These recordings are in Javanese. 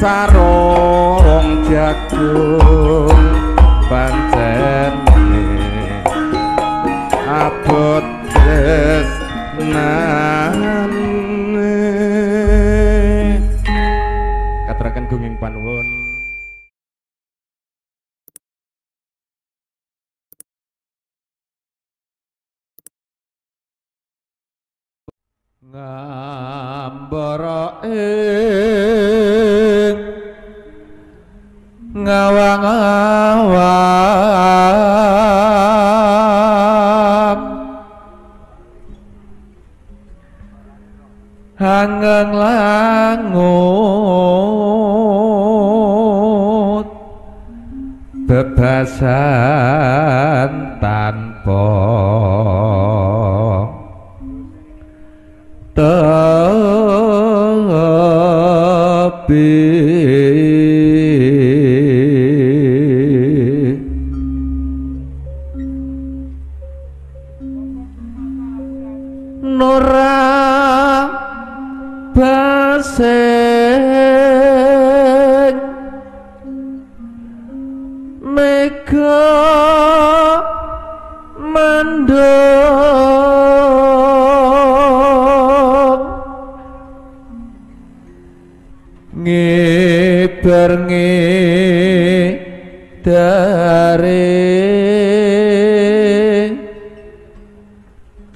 sarung jagung pancen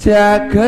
jaga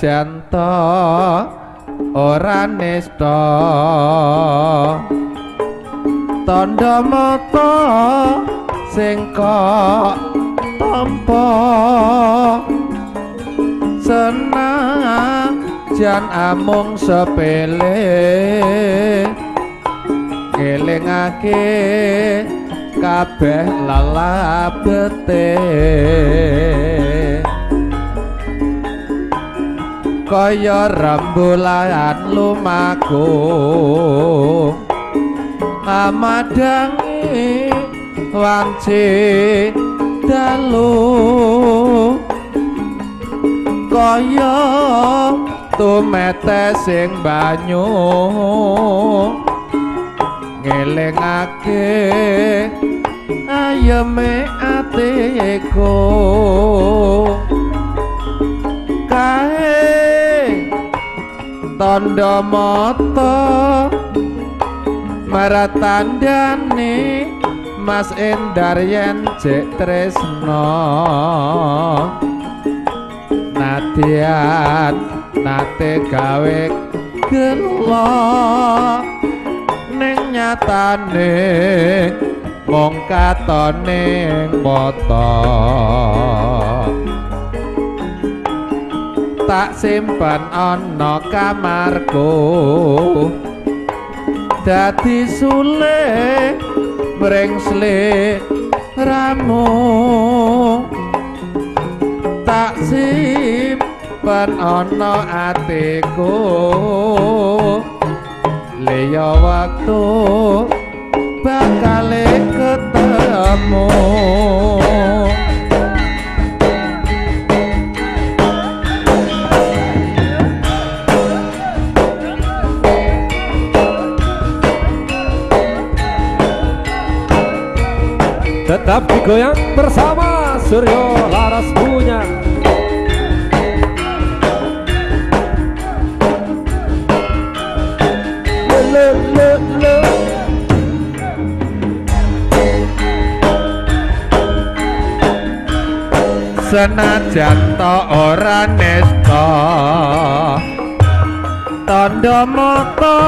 senajan to ora nesta tandha mata sing kok tampa. Senajan amung sepele kaya rembulan lumaku amadangi wanci dalu. Kaya tumete sing banyu. Ngelingake ayeme atiku tanda mata maratandane Mas Endar yen cek tresno Nadian nate gawe gelo ning nyatane mung katone mata tak simpen ana kamarku. Dadi sule mrengsle ramu. Tak simpen ana atiku. Leya waktu bakal ketemu Tetap digoyang bersama Suryo Laras punya Le, le, le. senajan to ora nesta tondo mata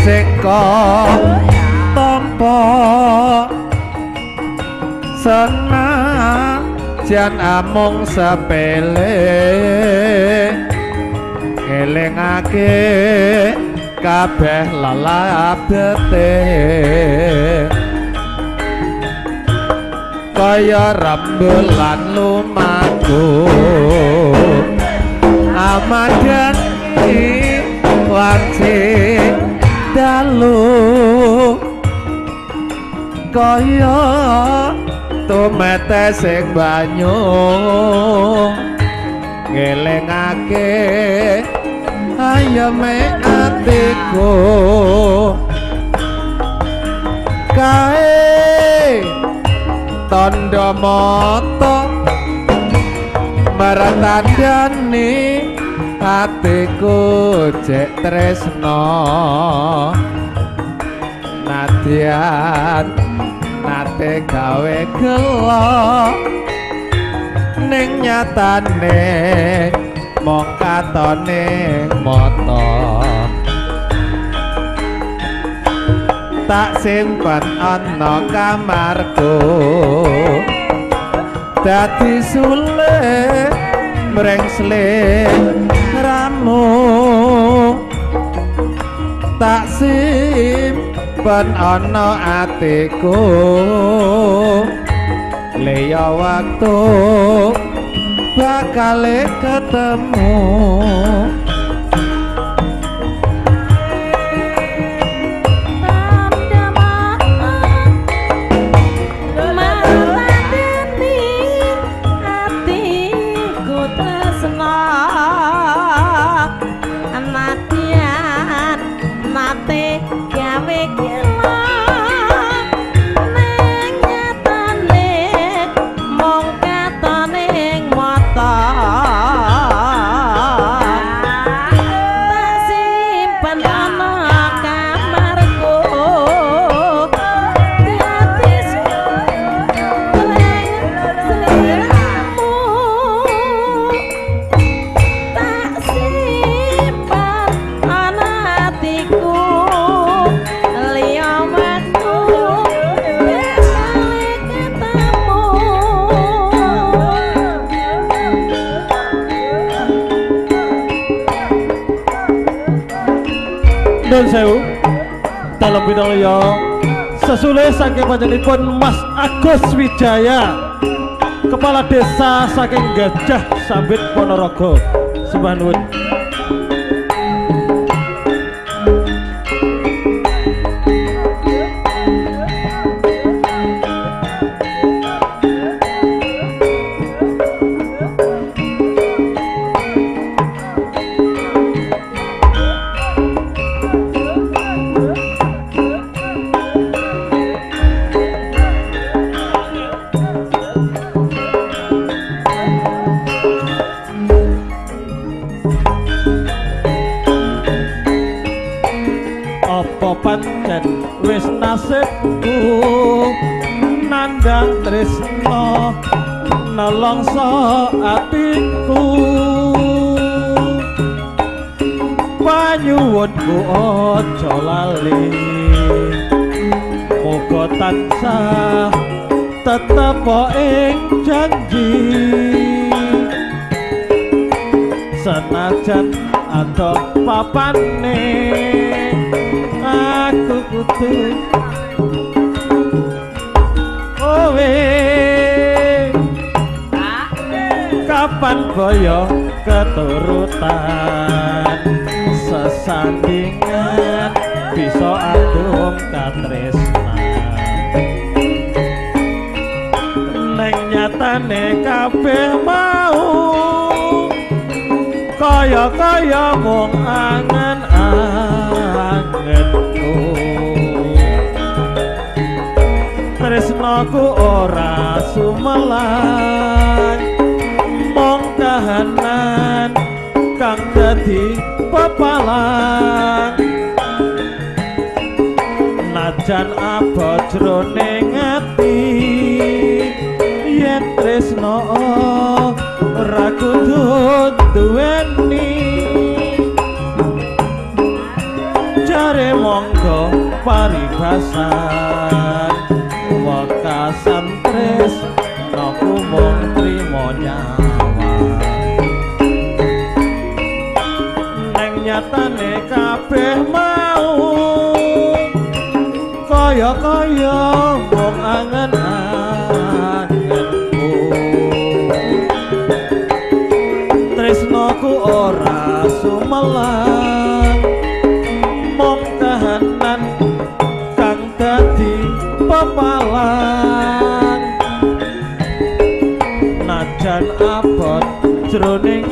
sing tampa senang jan amung sepele ngelingake kabeh lalabete. Kaya rembulan lumaku amadani wanci dalu. Kaya tumete sing banyu ngelingake ayame atiku. Kae tondo mata maratandani atiku cek tresno. Nadyan nate gawe gelo. Ning nyatane mong katone mata tak simpen ana kamarku. Dadi sule mrengsle ramu. Tak simpen ana atiku. Leya waktu bakal ketemu Nun sewu dalam liya sesuai saking panjenipun Mas Agus Wijaya Kepala Desa saking Gajah Sambit Ponorogo. Sembah nuwun senajan ada papane. Aku kudu. Kowe kapan boyo keturutan? Sesandingan bisa adung katresnan. Neng nyatane kabeh mau kaya-kaya mung angen-angenku tresnaku ora sumelang mung kahanan kang dadi pepalang najan abot jroning ati yen tresno ora kudu duweni pasar waka santres aku mung trimo nyawa. Neng nyatane kabeh mau. Kaya kaya mung angen. Anganku tresnoku ora sumelah Oh, đến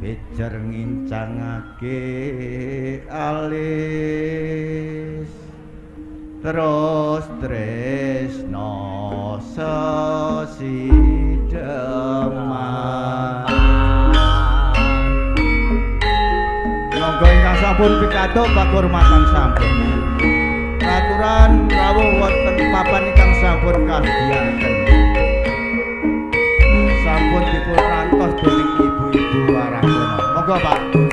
Bejar ngincangake alis Terus tres no sesi demam Nonggoy kasapun pikado bakur matang sampun. Aturan rawo wat tempapan ikan sampun kardiakan tokoh dening ibu-ibu Arang Kono. Monggo Pak.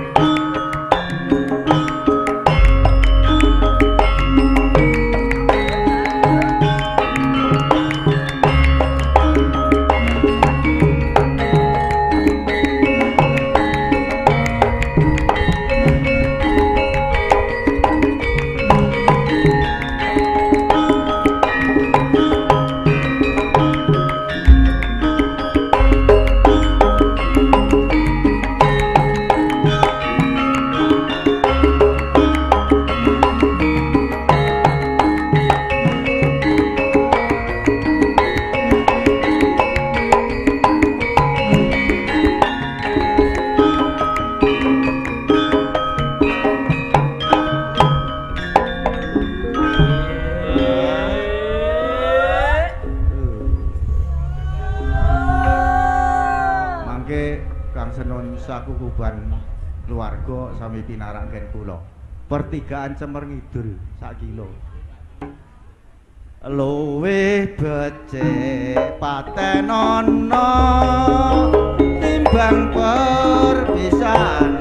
pertigaan cemer ngidul sak kilo. Luwe paten ana timbang perpisahan.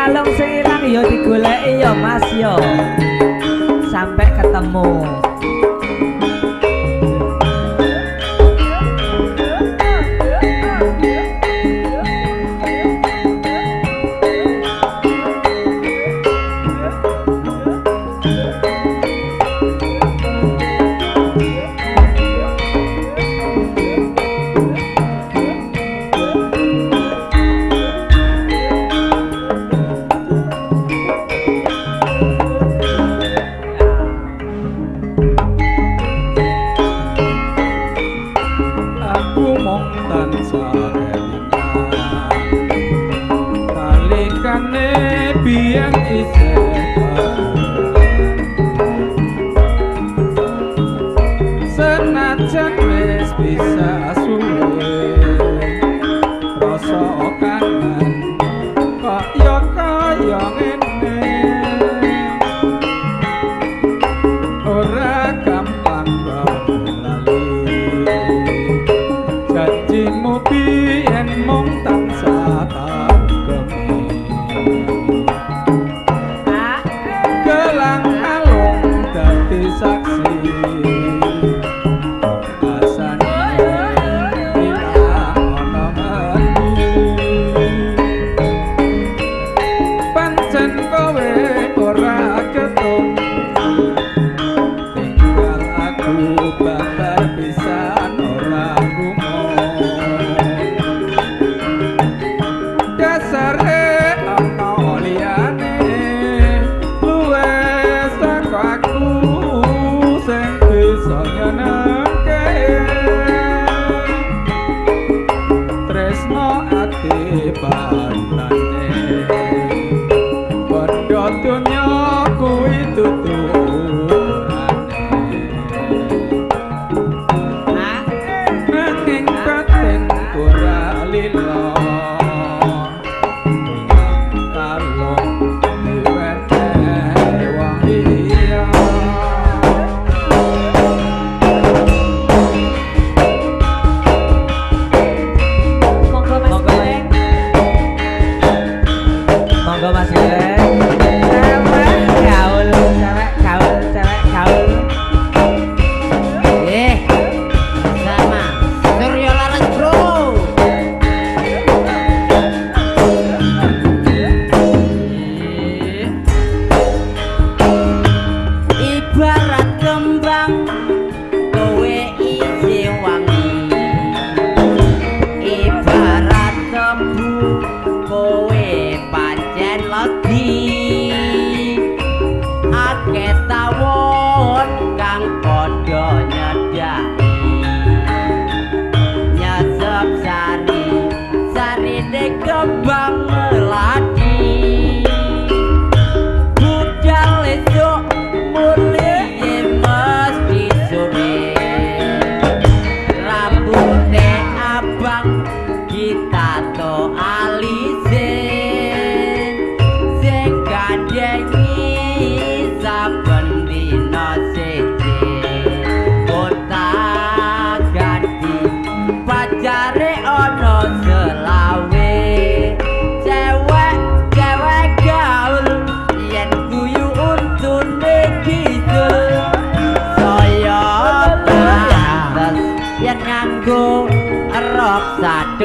kalung sing ilang yo digoleki yo Mas yo sampai ketemu.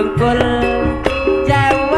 dengkul jauh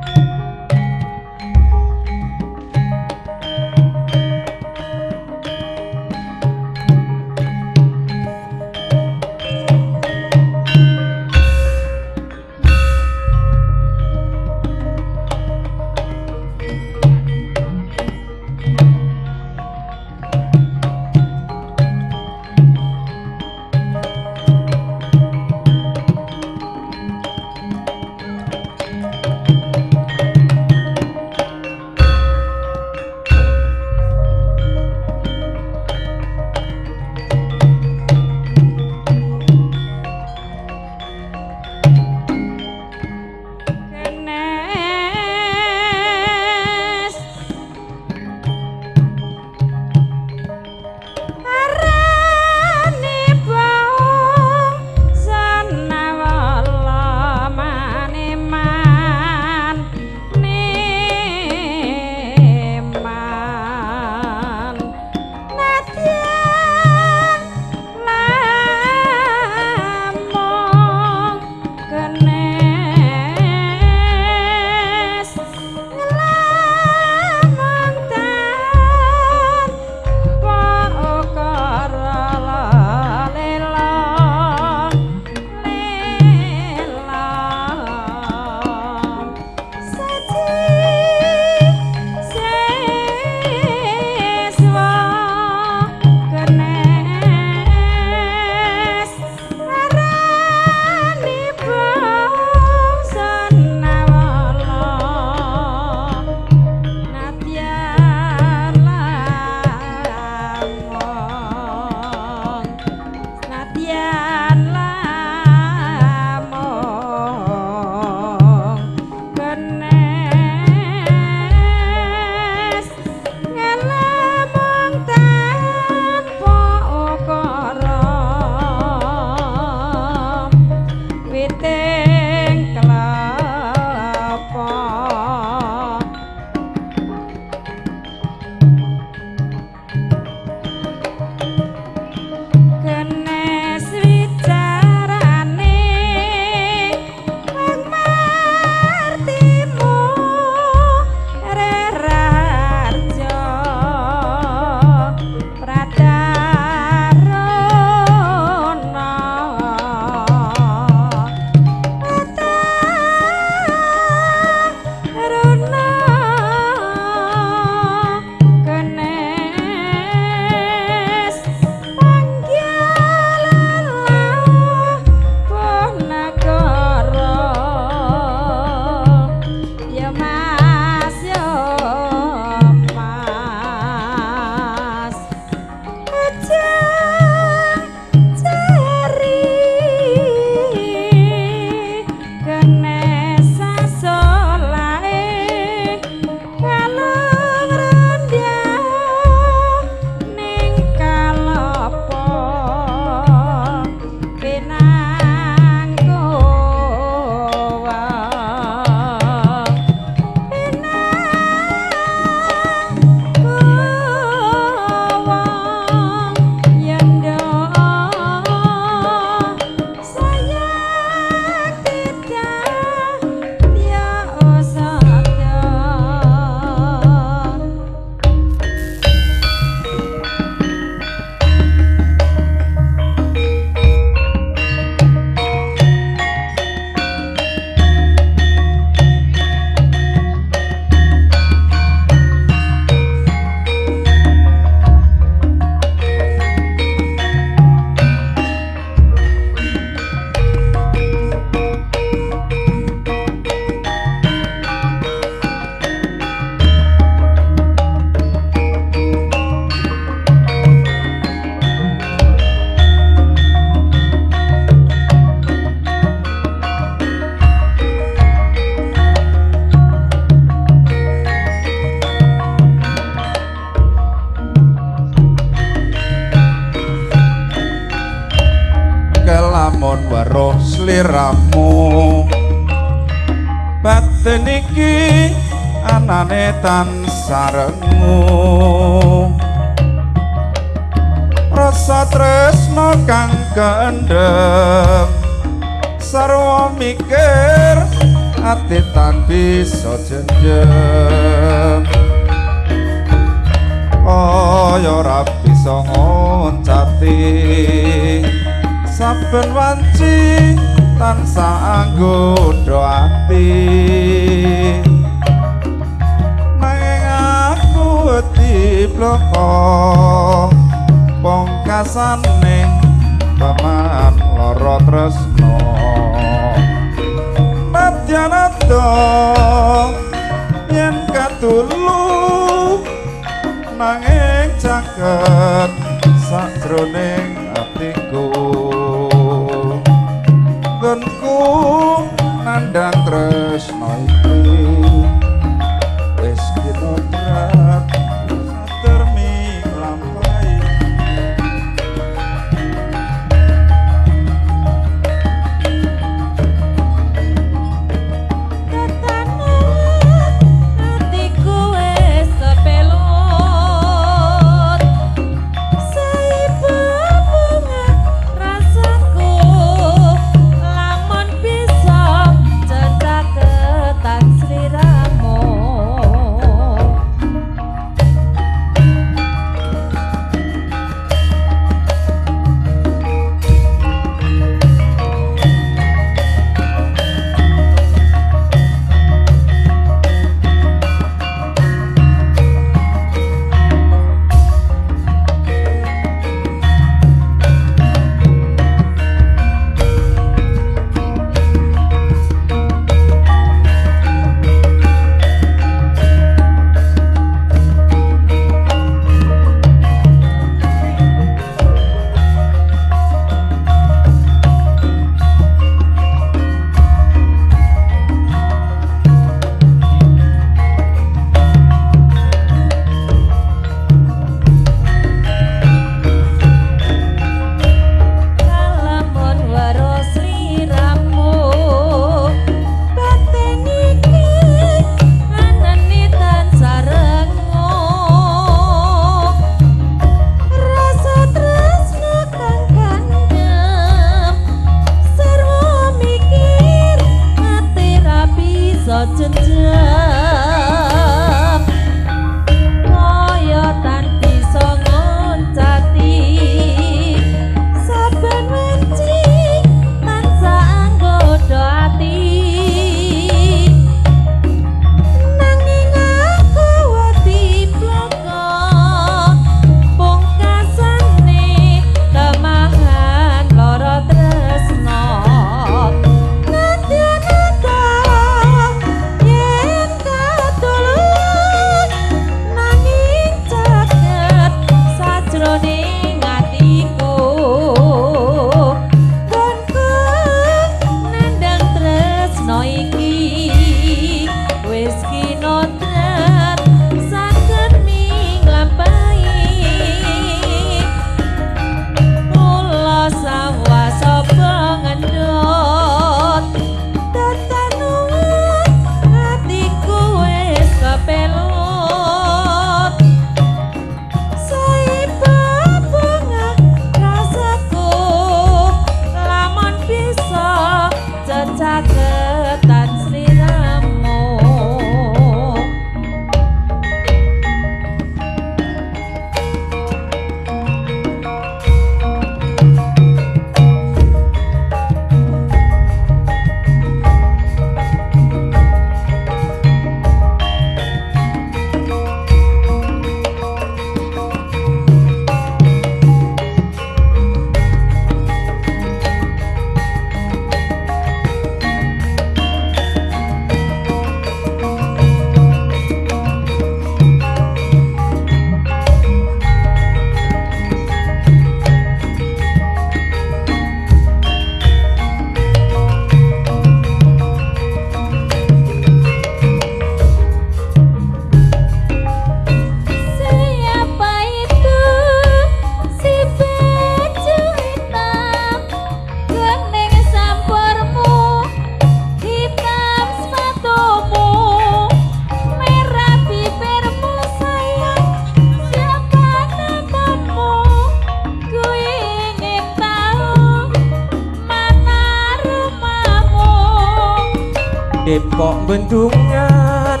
Bendungan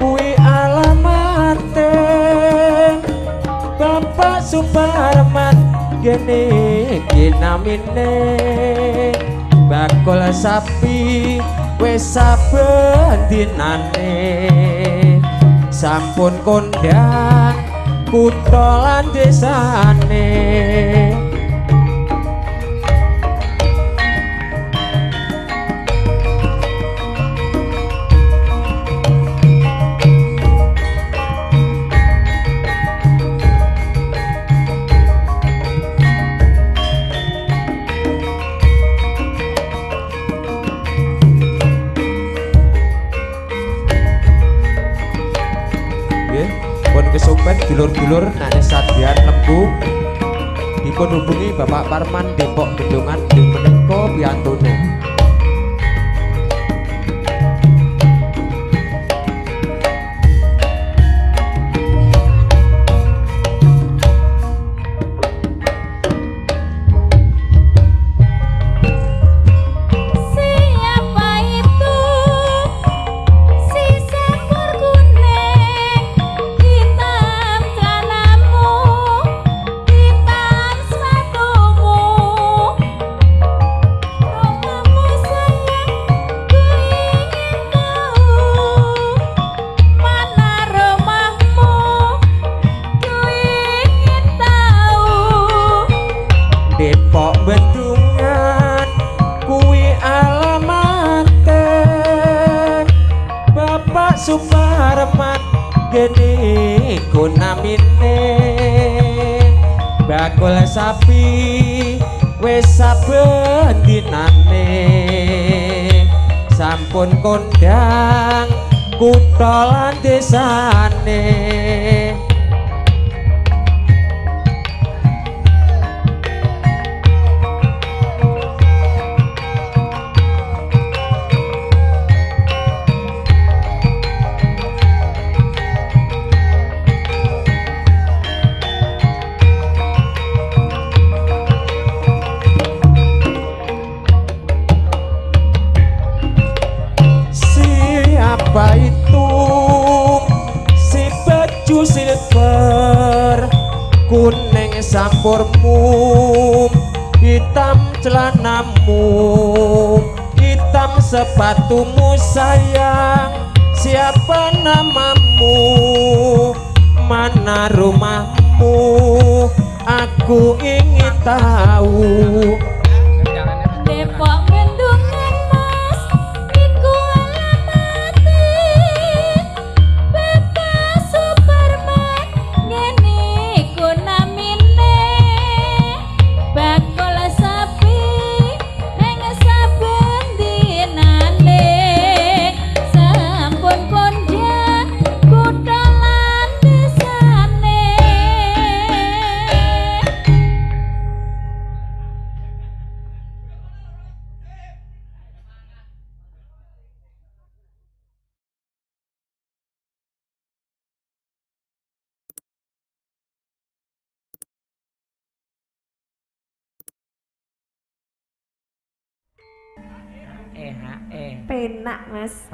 kuwi alamate. Bapak Suparman gene kinamine bakul sapi wis saben dinane. Sampun kondang kutha lan desane dulur-dulur nek sadyan lembu. Dipun hubungi Bapak Parman Depok Bendungan ing menika piantune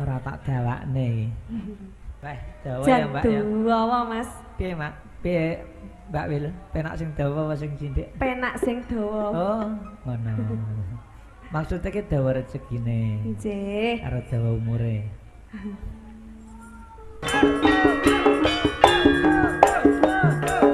ora tak dawakne. Wah, eh, dawa ya, Mbak. Jan Dawa, Mas. Piye, Mak? Piye, Mbak Wil? Penak sing dawa apa sing cindik? Penak sing dawa. Oh, ngono. Maksudnya ki dawa rezekine. Nggih. Arep dawa umure. Oh, oh.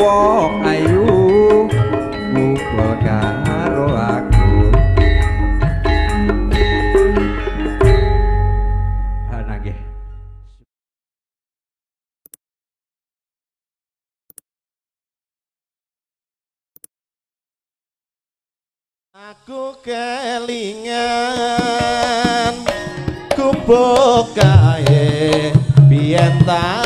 wong ayu mukul karo aku. Ah, Ana Aku kelingan kubuk kae biyen tak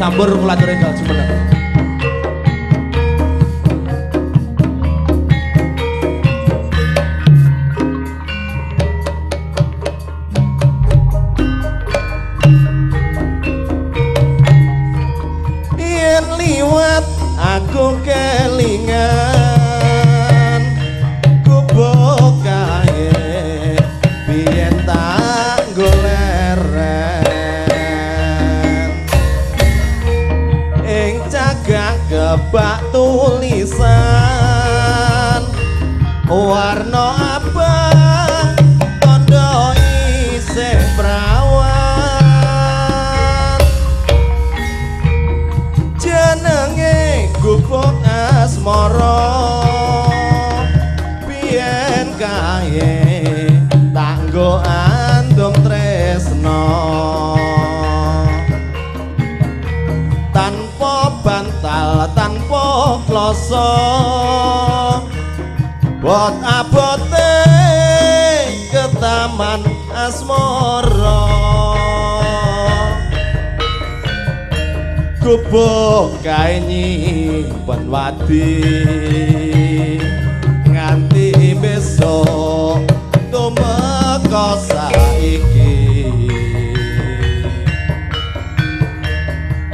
sabur kula aturke dal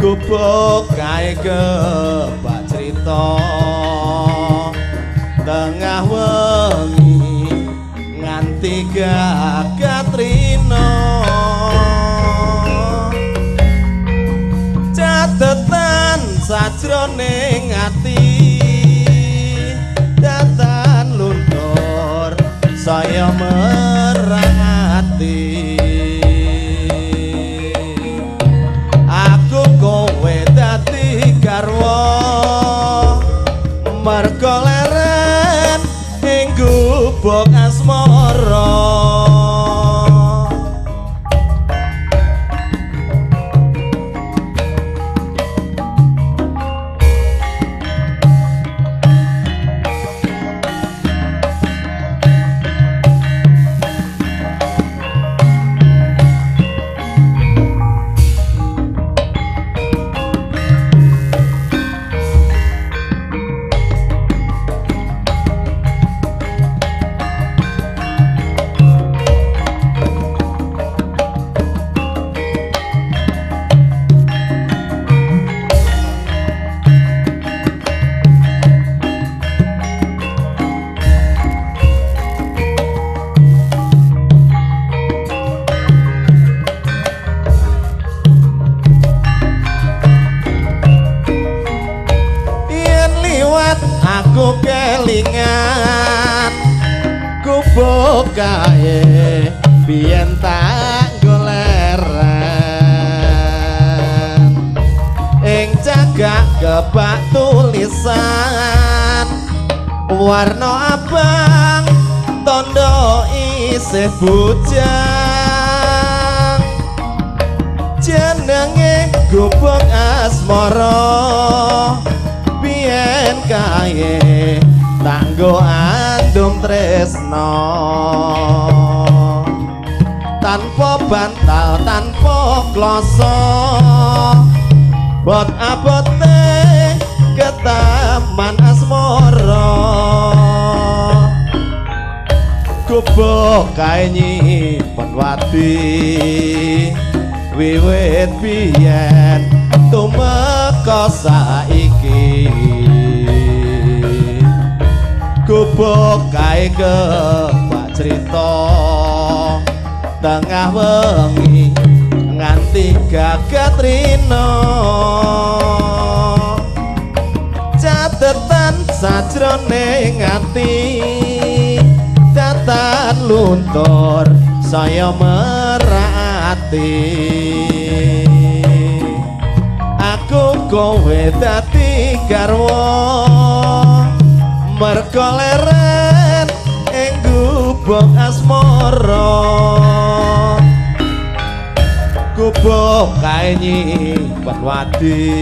gubuk kae kebak cerita tengah wengi nganti gagatrino catetan sajroning kae nyimpen wadi wiwit biyen tumeka saiki. Gubuk kae kebak cerita tengah wengi nganti gagatrino catetan sajroning ati luntur saya merati aku kowe dadi garwa mergo leren ing gubuk asmara. Gubuk kae nyimpen wadi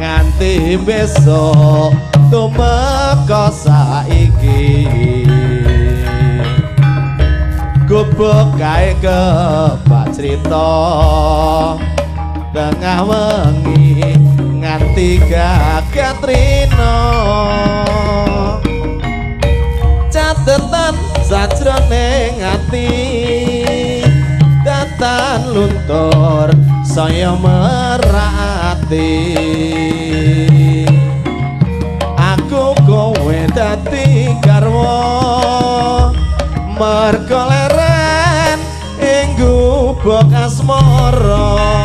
nganti besok tumeka saiki gubuk kae kebak cerita. Tengah wengi nganti gagatrino catetan sajroning ati datan luntur saya merati. Aku kowe dadi garwa. Ing gubuk asmara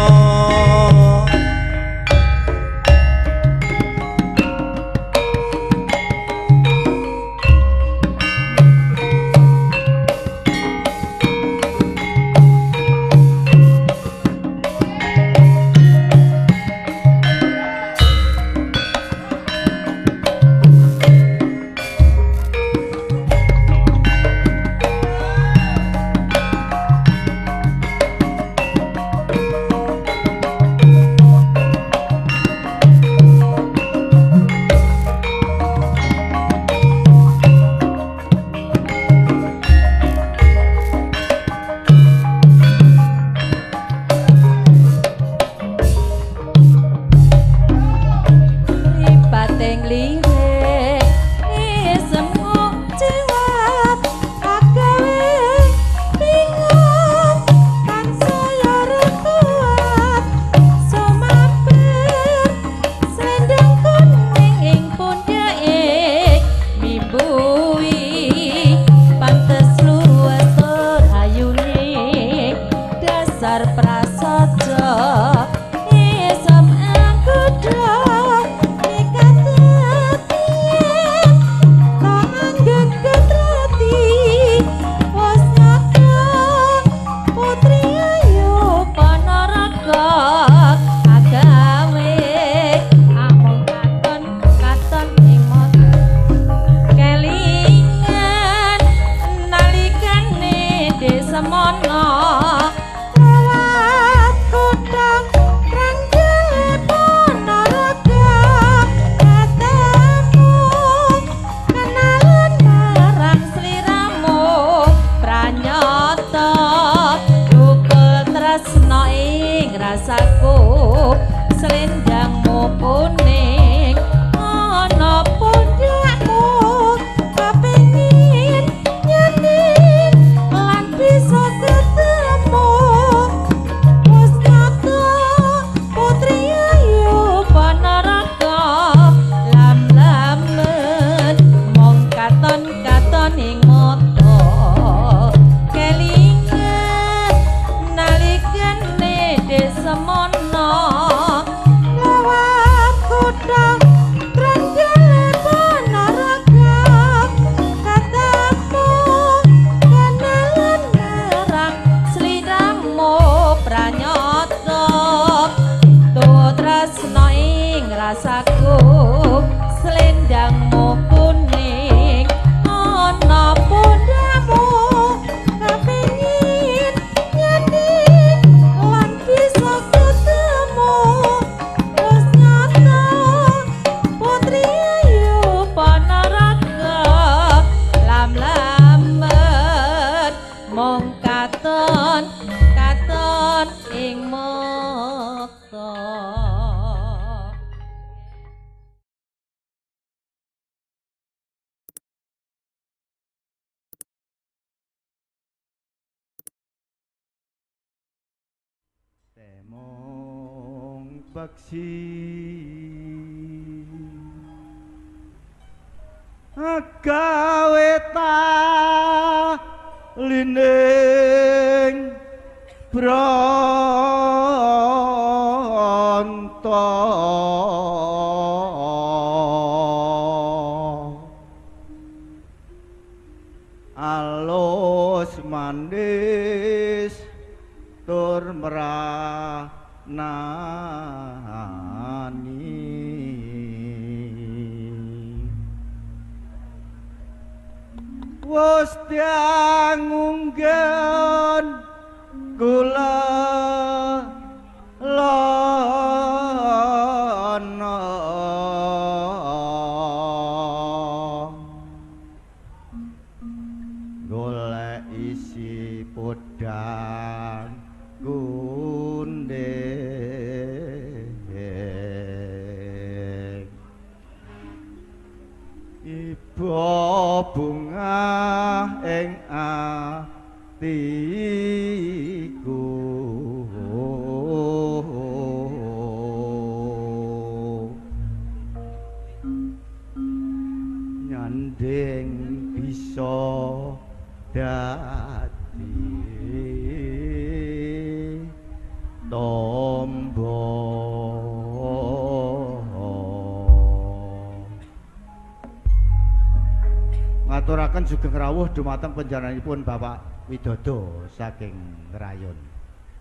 dawuh dumateng panjenenganipun Bapak Widodo saking Rayon.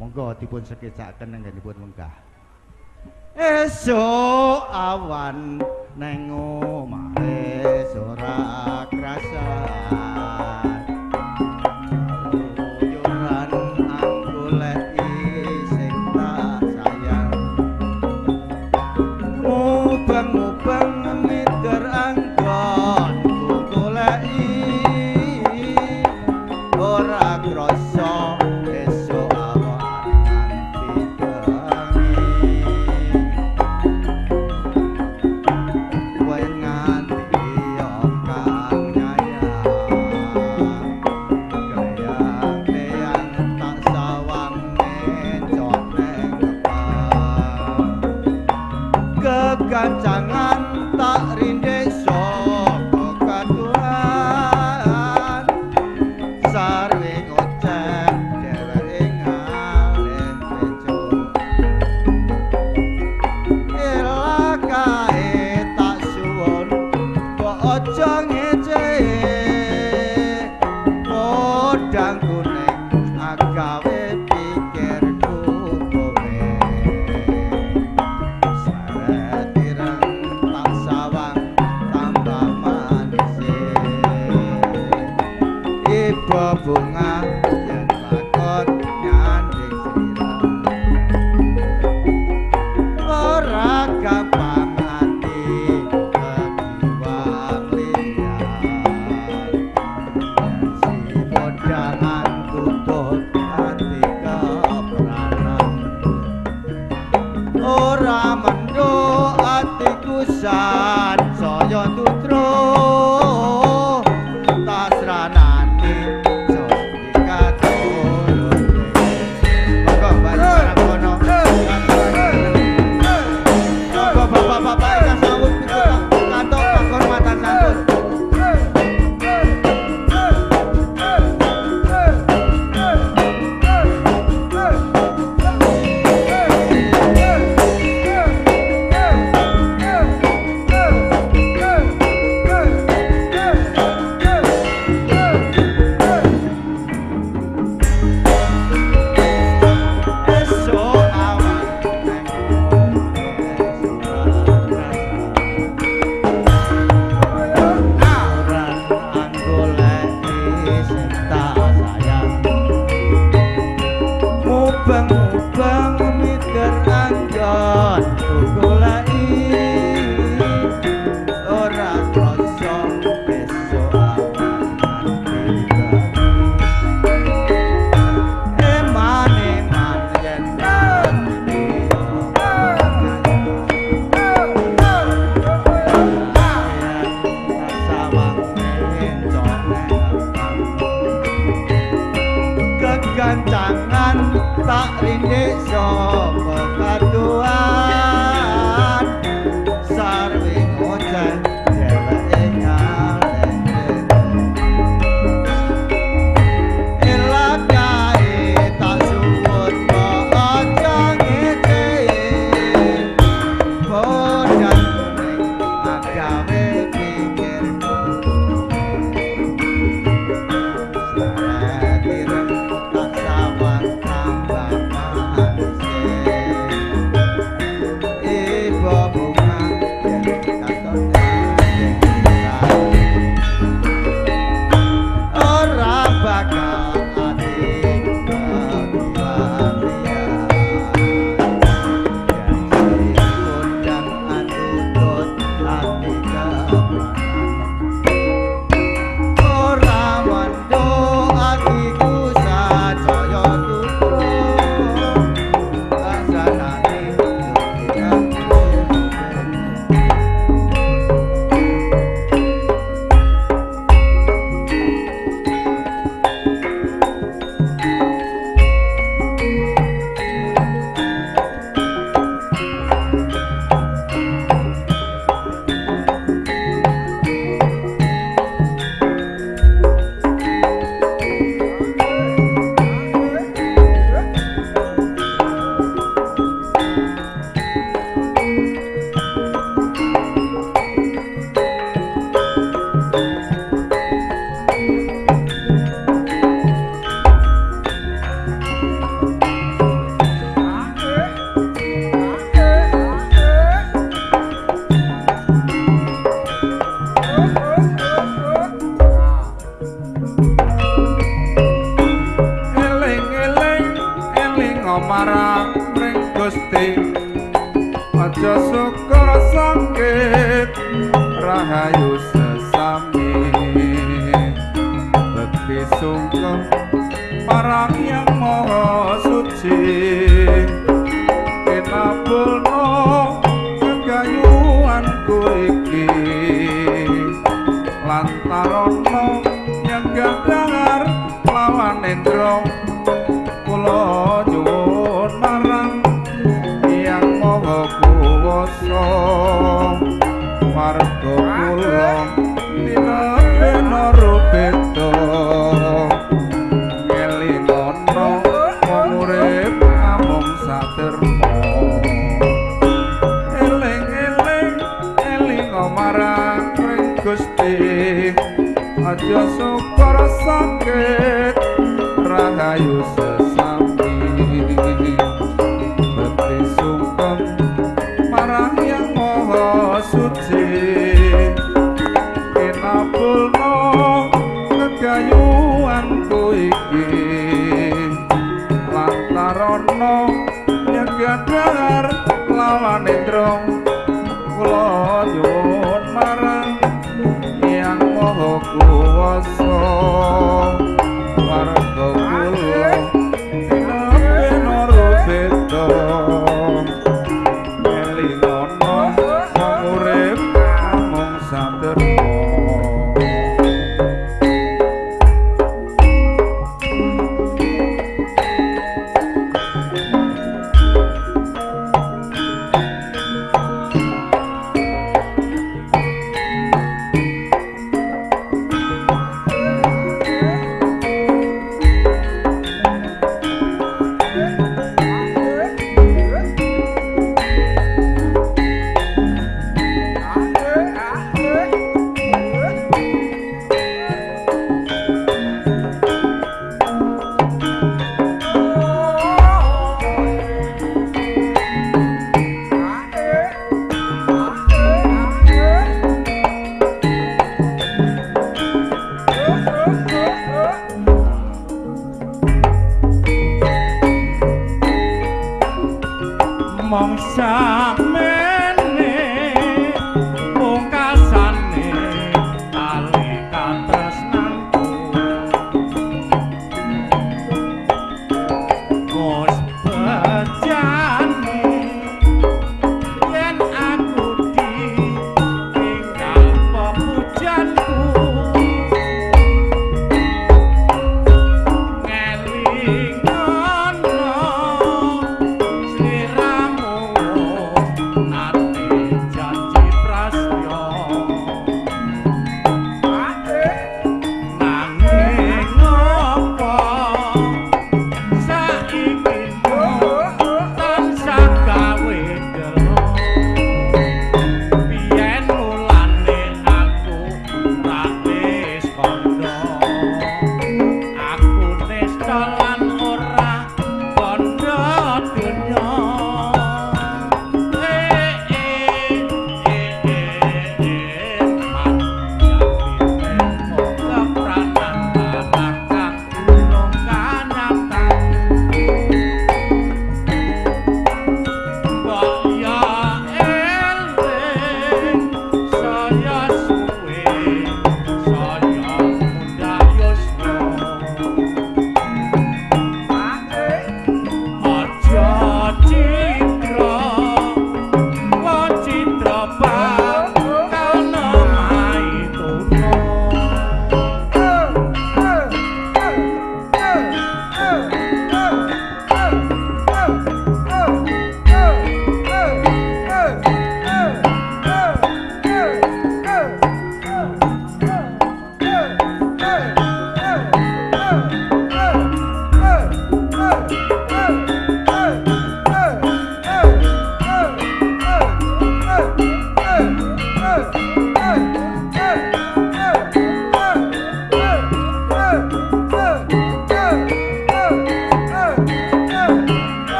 Monggo dipun sekecaken nggenipun wenggah. Esuk awan nengung lantarono nyegadar lawan endrong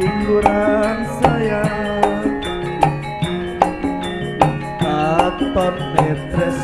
iki kurang sayang Katon netres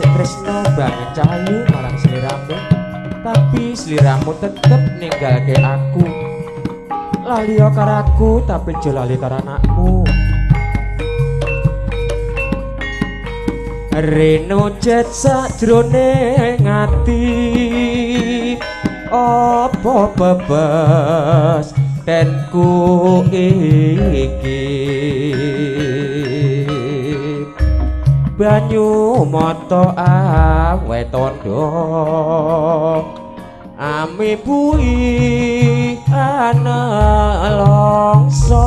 si Kresna banget cahayu marang seliramu. Tapi sliramu tetep ninggal ke aku lalio karaku tapi jelali karanakmu Reno jet sajrone ati apa bebas tenku iki? Banyu mata awe tondo ami bui ana longso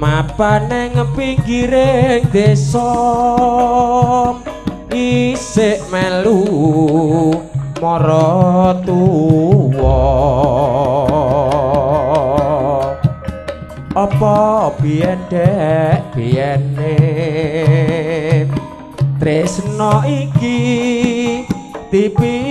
mapane ngepinggiring desa. Isik melu mara tuwa apa biyen dek? Biyene tresno iki dipisane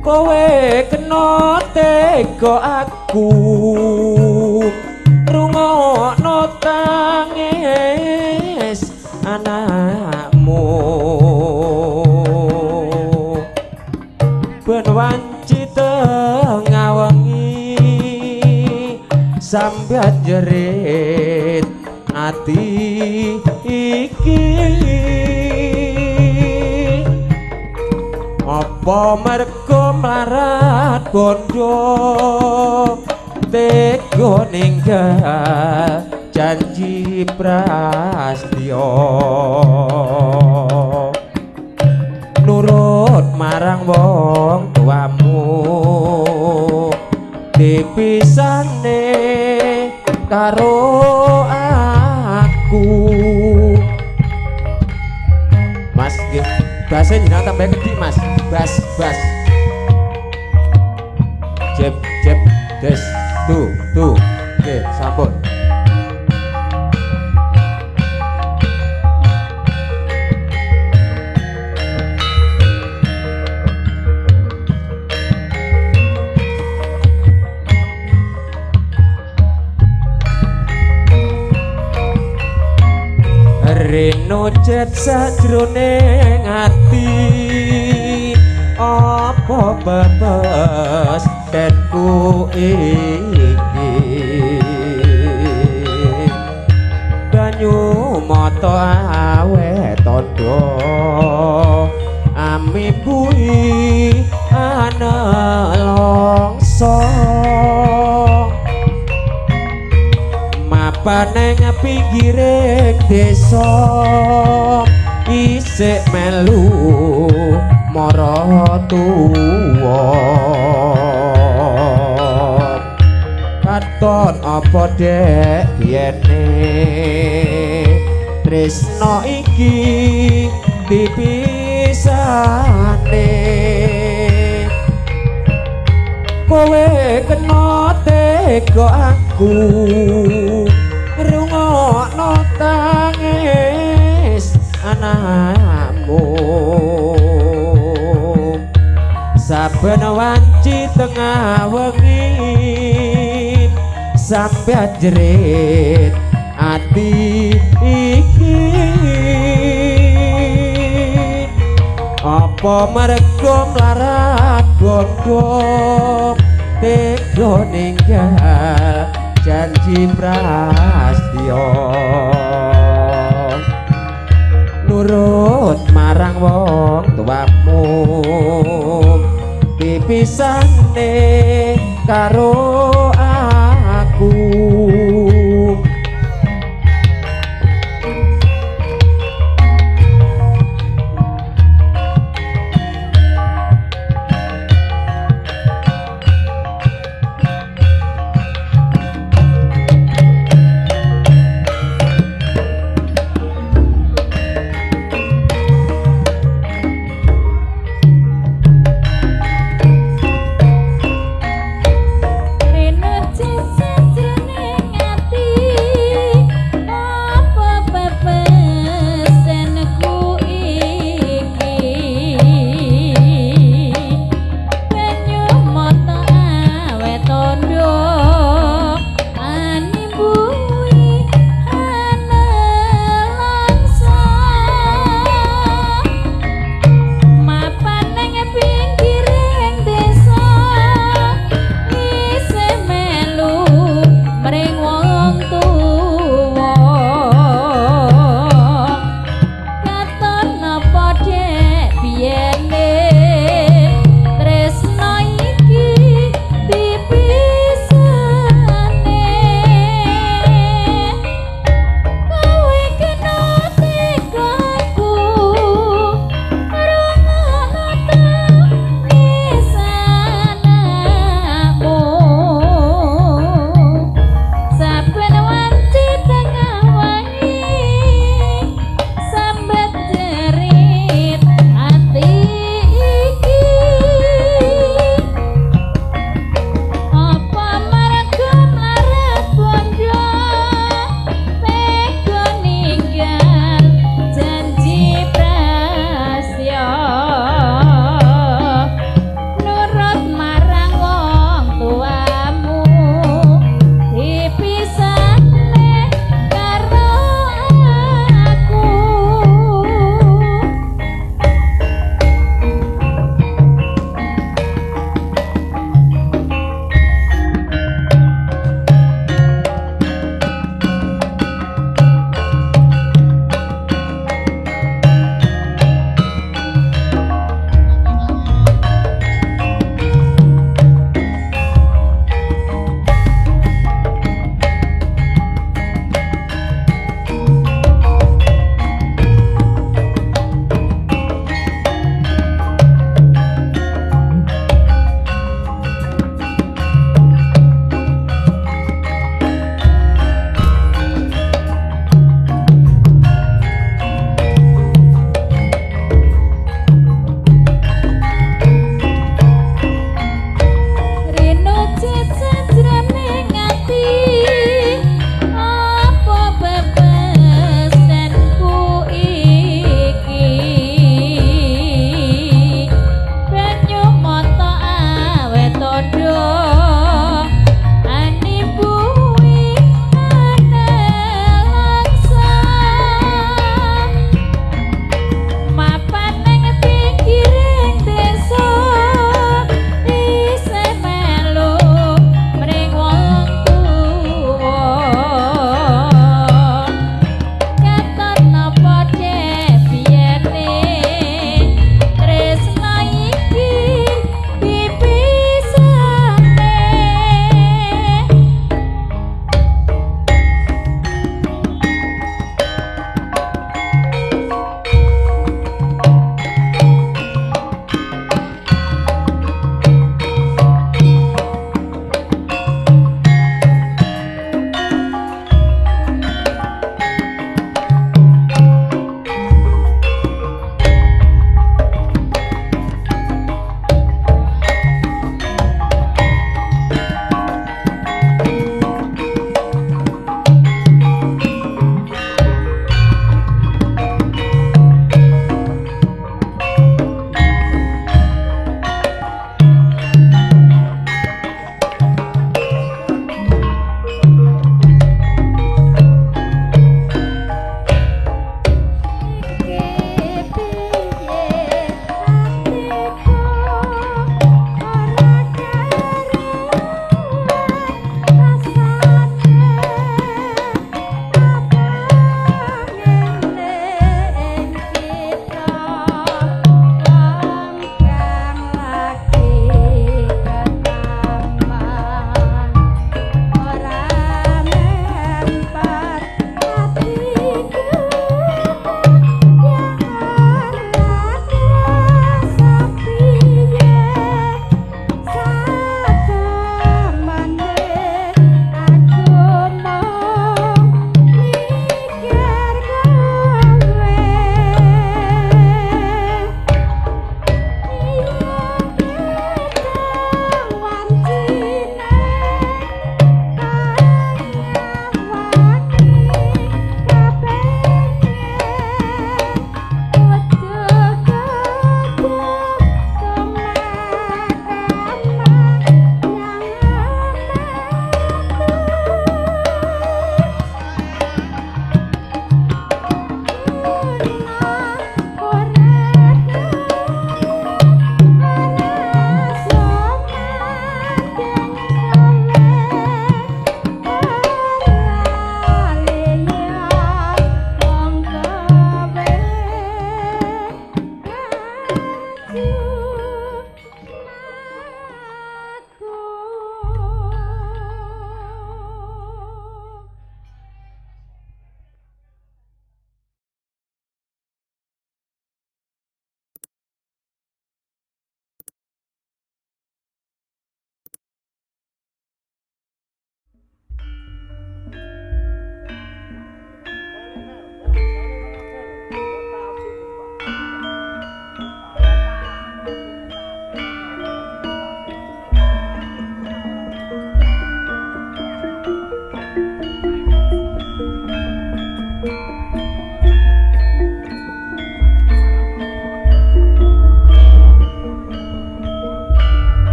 kowe kena tega aku rungokno tangis anakmu. Ben sambat jerit ati iki. Apa mergo mlarat bondo tega ninggal janji prastyo nurut marang wong tuamu dadi pisane karo aku. Mas bahasa base jenengan tambah gede Mas. Bas bas. Cep cep, des tu tu oke sabun Reno jet sajroning ati. Apa bebas denku iki banyu mata awe tondo ami bui ana longso mapaneng pinggiring desa isik melu mara tuwa. Katon apa dek? Yene tresno iki dipisane kowe kena tega aku rungokno tangis anakmu. Saben wanci tengah wengi sampai jerit ati iki. Apa mergo mlarat bondo tega ninggal janji prastyo nurut marang wong tuamu dipisane karo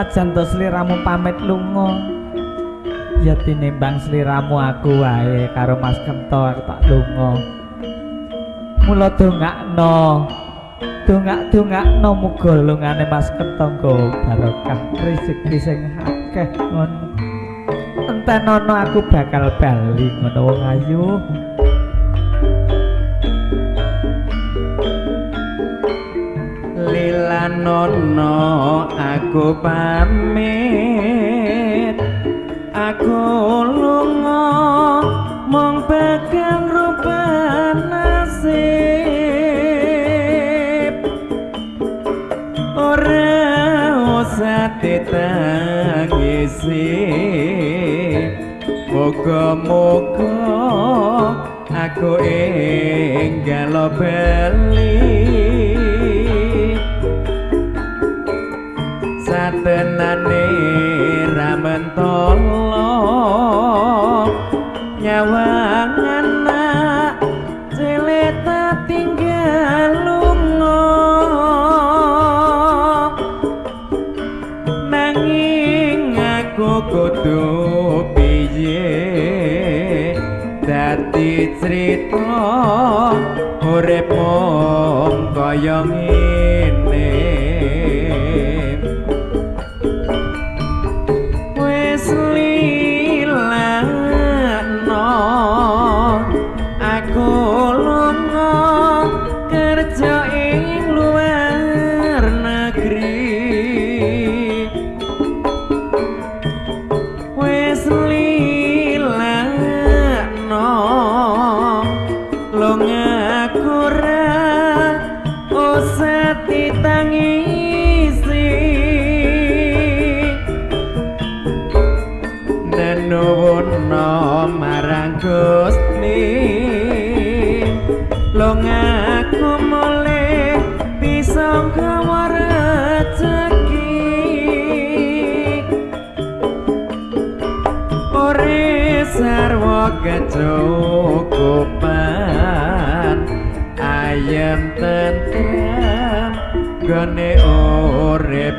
senajan to sliramu pamit lunga. Ya tinimbang sliramu aku wae karo Mas Kento tak lunga. Mula dongakno dongak-dongakno muga lungane Mas Kento barokah rezeki sing akeh ngono. Entenono aku bakal bali ngono wong ayu. Lilanono aku pamit. Aku lunga mong bakal rupa nasib. Ora usah ditangisi. Moga-moga aku enggal bali mung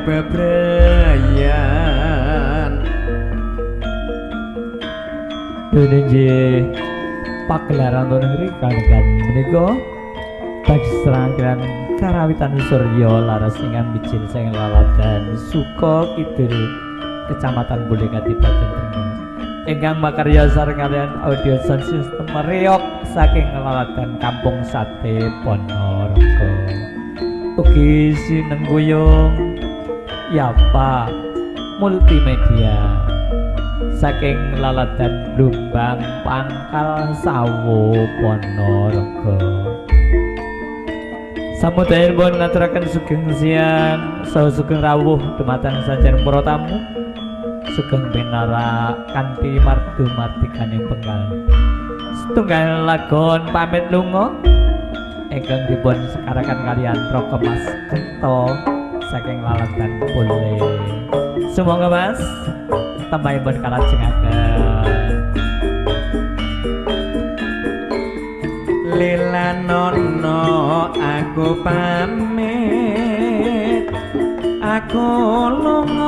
bebrayan Dene nggih pagelaran to negeri kalian menika bagi serangkaian karawitan Surya laras dengan bijil sing laladan Suko Kidul Kecamatan Bulekati Baten Trenggalek ingkang makarya sareng audio sound system reok saking laladan Kampung Sate Ponorogo. Ugi sinengguyung Yapa Multimedia. Saking laladan Blumbang Pangkal Sawo Ponorogo Samudaya pun ngaturaken sugeng siang. Saha sugeng rawuh dumateng sanjen para tamu. Sugeng pinara kanthi mardu martikaning penggal. Setunggal lagon pamit lunga. Ingkang dipun sekarakan kalian Roko Mas Kento saking laladan Pule semoga Mas tambahipun kalajengaken lilanono aku pamit. Aku lunga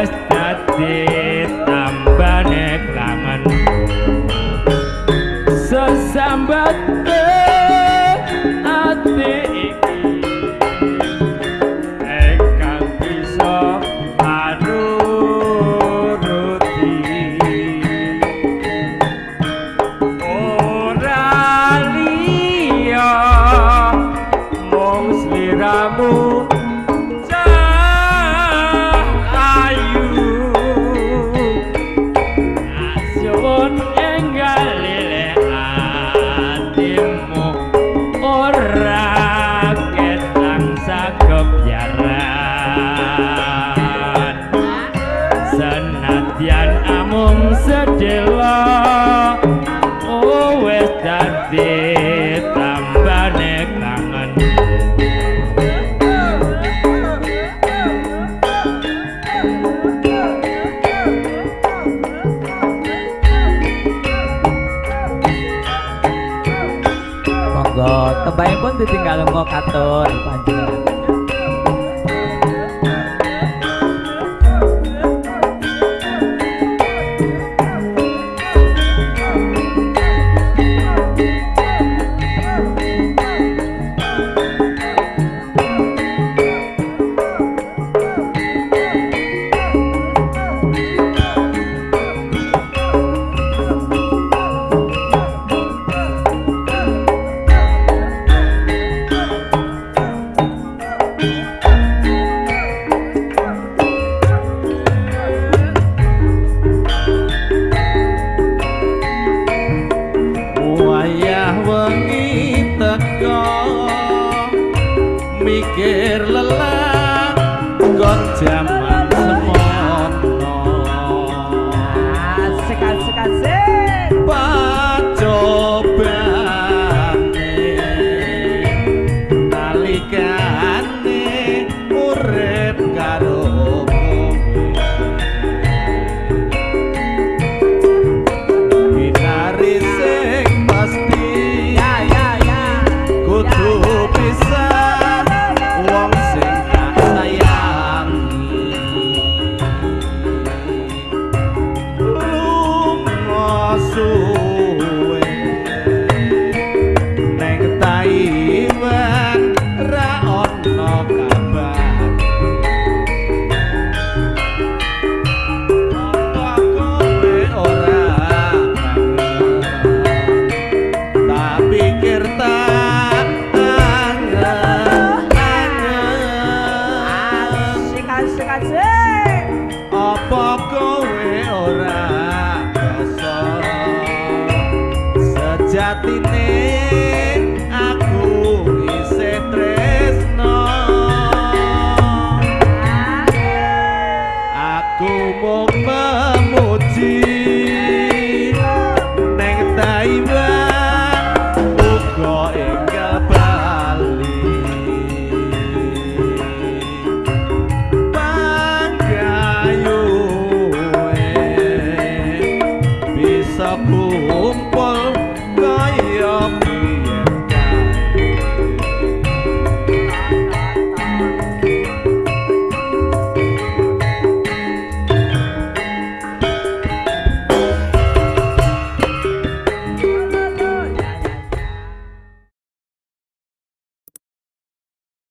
wis dadi tambane ditinggal engko katon. panjenengan